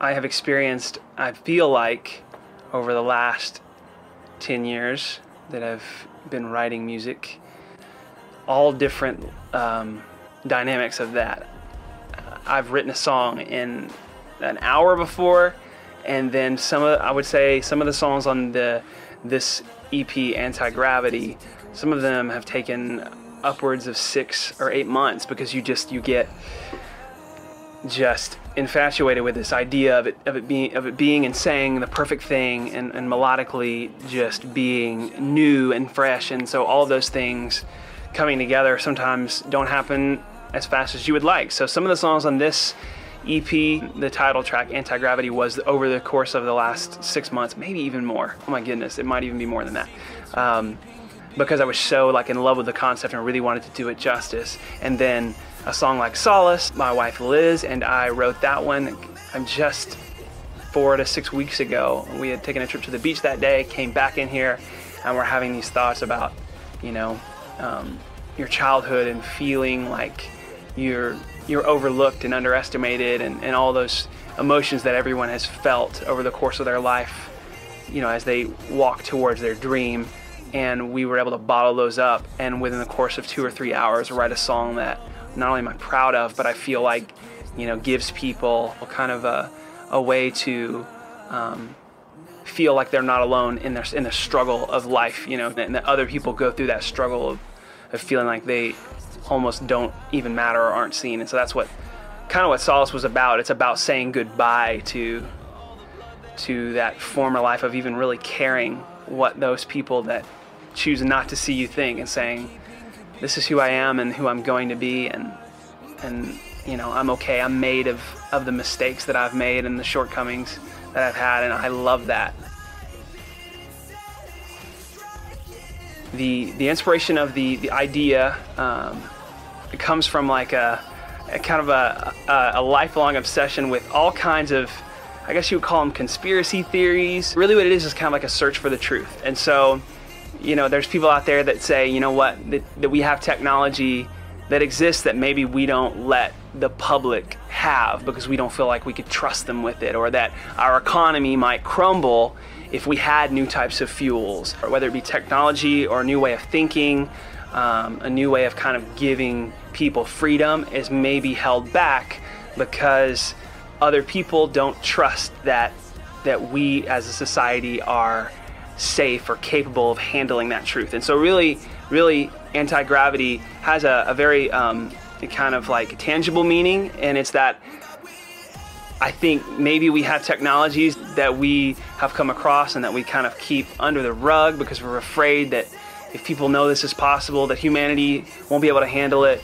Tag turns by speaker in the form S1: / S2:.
S1: I have experienced, I feel like, over the last 10 years that I've been writing music, all different um, dynamics of that. I've written a song in an hour before, and then some of I would say some of the songs on the this EP Anti Gravity, some of them have taken upwards of six or eight months because you just you get just infatuated with this idea of it of it being of it being and saying the perfect thing and, and melodically just being new and fresh and so all those things coming together sometimes don't happen as fast as you would like. So some of the songs on this EP, the title track Anti Gravity, was over the course of the last six months, maybe even more. Oh my goodness, it might even be more than that. Um, because I was so like in love with the concept and really wanted to do it justice. And then a song like Solace, my wife Liz and I wrote that one. I'm just four to six weeks ago. We had taken a trip to the beach that day, came back in here, and we're having these thoughts about, you know, um, your childhood and feeling like you're you're overlooked and underestimated and, and all those emotions that everyone has felt over the course of their life, you know, as they walk towards their dream. And we were able to bottle those up and within the course of two or three hours write a song that not only am I proud of, but I feel like, you know, gives people kind of a, a way to um, feel like they're not alone in their in the struggle of life, you know, and that other people go through that struggle of, of feeling like they almost don't even matter or aren't seen. And so that's what kind of what Solace was about. It's about saying goodbye to to that former life of even really caring what those people that choose not to see you think and saying this is who I am and who I'm going to be and and you know I'm okay I'm made of of the mistakes that I've made and the shortcomings that I've had and I love that the the inspiration of the the idea um, it comes from like a, a kind of a, a, a lifelong obsession with all kinds of I guess you would call them conspiracy theories. Really, what it is is kind of like a search for the truth. And so, you know, there's people out there that say, you know what, that, that we have technology that exists that maybe we don't let the public have because we don't feel like we could trust them with it, or that our economy might crumble if we had new types of fuels, or whether it be technology or a new way of thinking, um, a new way of kind of giving people freedom is maybe held back because other people don't trust that that we as a society are safe or capable of handling that truth. And so really, really anti-gravity has a, a very um, kind of like tangible meaning and it's that I think maybe we have technologies that we have come across and that we kind of keep under the rug because we're afraid that if people know this is possible, that humanity won't be able to handle it,